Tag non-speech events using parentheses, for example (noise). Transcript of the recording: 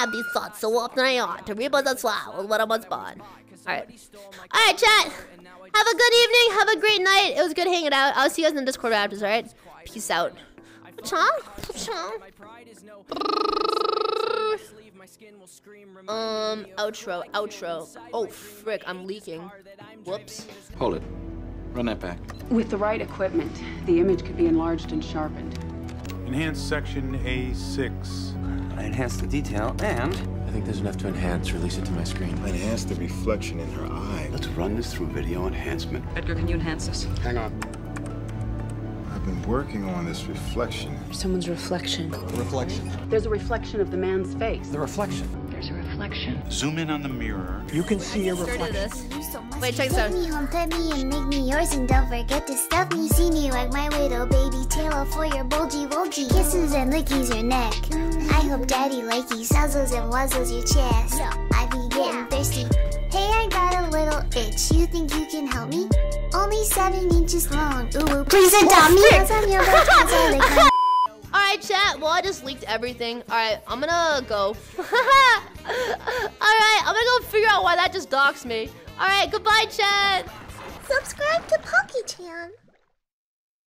have these thoughts so often I ought to reap as I with what I was born. Alright. Alright, chat. Have a good evening. Have a great night. It was good hanging out. I'll see you guys in the Discord afterwards, alright? Peace out. Cha? Cha? Um, outro, outro. Oh, frick, I'm leaking. Whoops. Hold it. Run that back. With the right equipment, the image could be enlarged and sharpened. Enhance section A6. I enhanced the detail and I think there's enough to enhance. Release it to my screen. Enhance the reflection in her eye. Let's run this through video enhancement. Edgar, can you enhance this? Hang on. I've been working on this reflection. Someone's reflection. Reflection. There's a reflection of the man's face. The reflection. There's a reflection. Zoom in on the mirror. You can see a reflection. this. so. Wait, check this out. Take me home, pet me, and make me yours, and don't forget to stuff me. See me like my little baby Taylor for your bulgy bulgy. Kisses and lickies your neck. I hope daddy likey suzzles and wuzzles your chest. I be getting thirsty. Hey, I got a little itch. You think you can help me? Only seven inches long. Ooh, please adopt me. Cause I'm your bird, cause I lick my Alright, chat. Well, I just leaked everything. Alright, I'm gonna go. (laughs) Alright, I'm gonna go figure out why that just doxed me. Alright, goodbye, chat. Subscribe to Poki-chan.